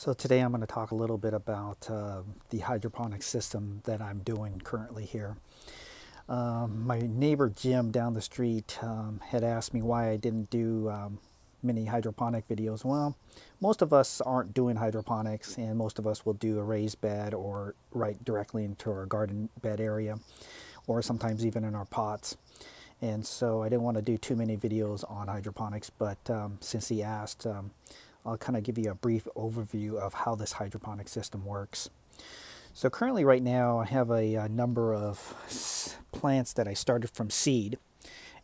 So today I'm going to talk a little bit about uh, the hydroponic system that I'm doing currently here. Um, my neighbor Jim down the street um, had asked me why I didn't do um, many hydroponic videos. Well, most of us aren't doing hydroponics and most of us will do a raised bed or right directly into our garden bed area or sometimes even in our pots. And so I didn't want to do too many videos on hydroponics, but um, since he asked, um, I'll kind of give you a brief overview of how this hydroponic system works. So currently right now I have a, a number of plants that I started from seed.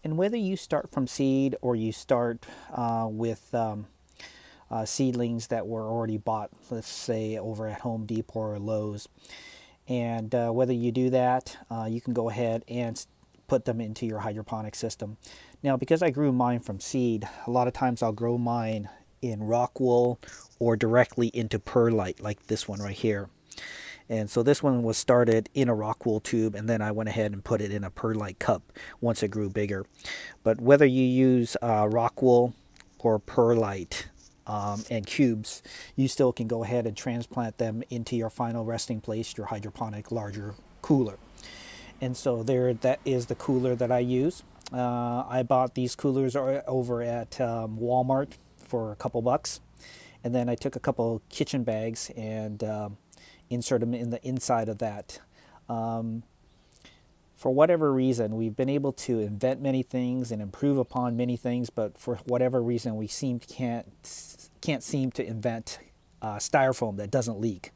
And whether you start from seed or you start uh, with um, uh, seedlings that were already bought, let's say over at Home Depot or Lowe's, and uh, whether you do that, uh, you can go ahead and put them into your hydroponic system. Now, because I grew mine from seed, a lot of times I'll grow mine in rock wool or directly into perlite like this one right here. And so this one was started in a rock wool tube and then I went ahead and put it in a perlite cup once it grew bigger. But whether you use uh, rock wool or perlite um, and cubes, you still can go ahead and transplant them into your final resting place, your hydroponic larger cooler. And so there, that is the cooler that I use. Uh, I bought these coolers over at um, Walmart for a couple bucks. And then I took a couple kitchen bags and um, insert them in the inside of that. Um, for whatever reason, we've been able to invent many things and improve upon many things, but for whatever reason, we seem can't can't seem to invent uh, styrofoam that doesn't leak.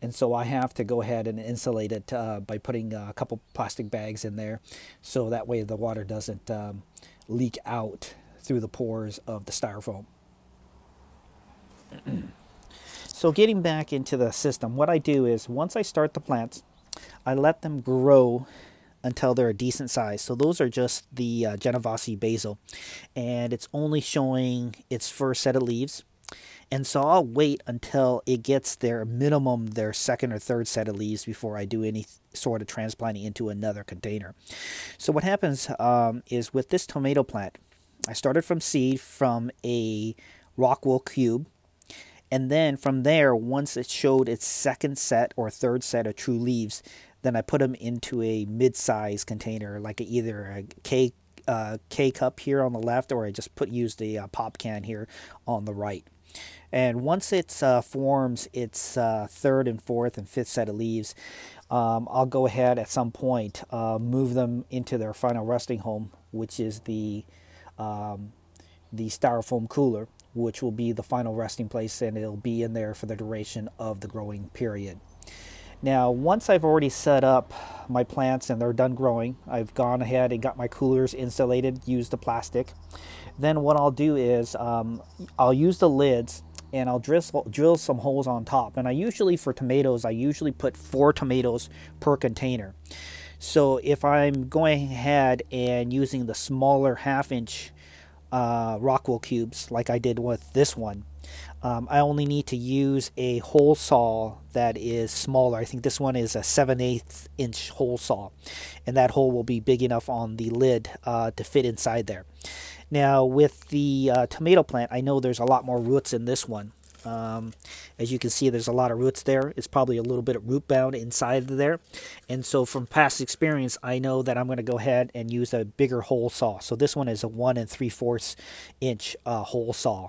And so I have to go ahead and insulate it uh, by putting a couple plastic bags in there, so that way the water doesn't um, leak out through the pores of the styrofoam. so getting back into the system, what I do is once I start the plants, I let them grow until they're a decent size. So those are just the uh, Genovese basil. And it's only showing its first set of leaves. And so I'll wait until it gets their minimum, their second or third set of leaves before I do any sort of transplanting into another container. So what happens um, is with this tomato plant, I started from seed from a rockwool cube and then from there, once it showed its second set or third set of true leaves, then I put them into a mid-size container, like either a K uh, K cup here on the left, or I just put used a uh, pop can here on the right. And once it uh, forms its uh, third and fourth and fifth set of leaves, um, I'll go ahead at some point uh, move them into their final resting home, which is the um, the styrofoam cooler which will be the final resting place and it'll be in there for the duration of the growing period. Now, once I've already set up my plants and they're done growing, I've gone ahead and got my coolers insulated, used the plastic. Then what I'll do is um, I'll use the lids and I'll drill, drill some holes on top. And I usually, for tomatoes, I usually put four tomatoes per container. So if I'm going ahead and using the smaller half inch uh, Rockwool cubes like I did with this one. Um, I only need to use a hole saw that is smaller. I think this one is a 7 8 inch hole saw and that hole will be big enough on the lid uh, to fit inside there. Now with the uh, tomato plant I know there's a lot more roots in this one um, as you can see, there's a lot of roots there. It's probably a little bit of root bound inside there. And so from past experience, I know that I'm going to go ahead and use a bigger hole saw. So this one is a 1 and 3 fourths inch uh, hole saw.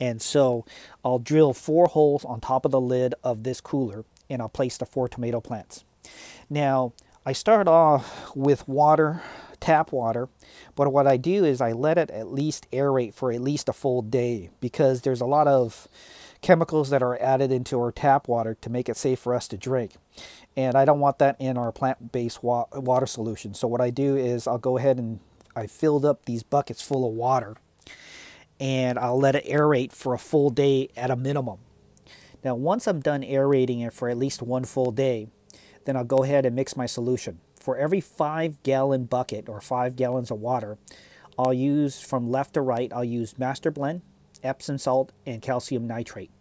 And so I'll drill four holes on top of the lid of this cooler and I'll place the four tomato plants. Now, I start off with water, tap water, but what I do is I let it at least aerate for at least a full day because there's a lot of chemicals that are added into our tap water to make it safe for us to drink. And I don't want that in our plant-based wa water solution. So what I do is I'll go ahead and I filled up these buckets full of water and I'll let it aerate for a full day at a minimum. Now once I'm done aerating it for at least one full day, then I'll go ahead and mix my solution. For every five gallon bucket or five gallons of water, I'll use from left to right, I'll use Master Blend, Epsom salt, and calcium nitrate.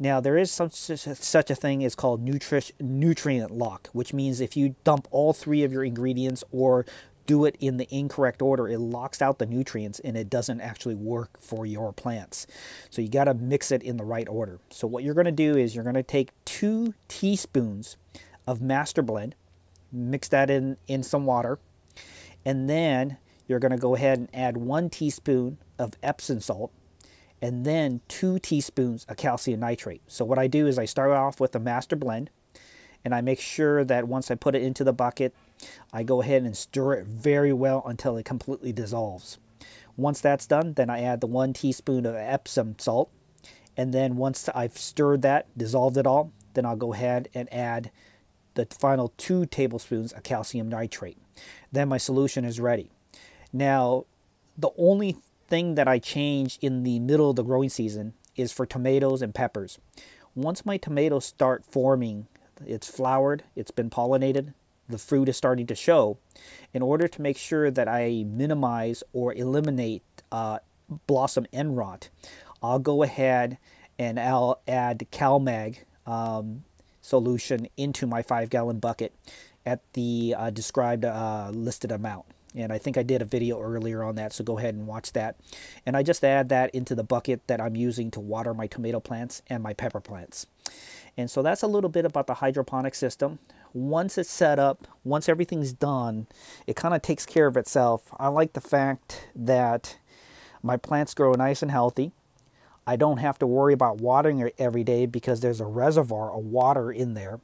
Now, there is some, such a thing as called nutrition, nutrient lock, which means if you dump all three of your ingredients or do it in the incorrect order, it locks out the nutrients and it doesn't actually work for your plants. So you got to mix it in the right order. So what you're going to do is you're going to take two teaspoons of master blend, mix that in, in some water, and then you're going to go ahead and add one teaspoon of Epsom salt and then two teaspoons of calcium nitrate. So what I do is I start off with a master blend and I make sure that once I put it into the bucket, I go ahead and stir it very well until it completely dissolves. Once that's done, then I add the one teaspoon of Epsom salt. And then once I've stirred that, dissolved it all, then I'll go ahead and add the final two tablespoons of calcium nitrate. Then my solution is ready. Now, the only thing that I change in the middle of the growing season is for tomatoes and peppers. Once my tomatoes start forming, it's flowered, it's been pollinated, the fruit is starting to show, in order to make sure that I minimize or eliminate uh, blossom end rot, I'll go ahead and I'll add CalMag um, solution into my five gallon bucket at the uh, described uh, listed amount. And I think I did a video earlier on that, so go ahead and watch that. And I just add that into the bucket that I'm using to water my tomato plants and my pepper plants. And so that's a little bit about the hydroponic system. Once it's set up, once everything's done, it kind of takes care of itself. I like the fact that my plants grow nice and healthy. I don't have to worry about watering it every day because there's a reservoir of water in there.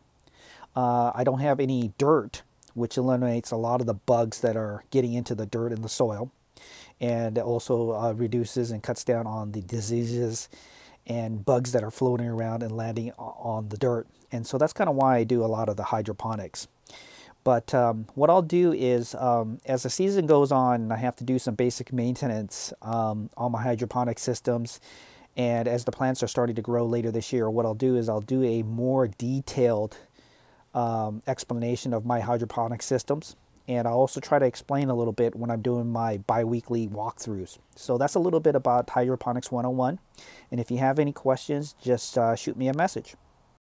Uh, I don't have any dirt which eliminates a lot of the bugs that are getting into the dirt and the soil and also uh, reduces and cuts down on the diseases and bugs that are floating around and landing on the dirt. And so that's kind of why I do a lot of the hydroponics. But um, what I'll do is, um, as the season goes on, I have to do some basic maintenance um, on my hydroponic systems. And as the plants are starting to grow later this year, what I'll do is I'll do a more detailed um, explanation of my hydroponic systems. And I'll also try to explain a little bit when I'm doing my bi-weekly walkthroughs. So that's a little bit about Hydroponics 101. And if you have any questions, just uh, shoot me a message.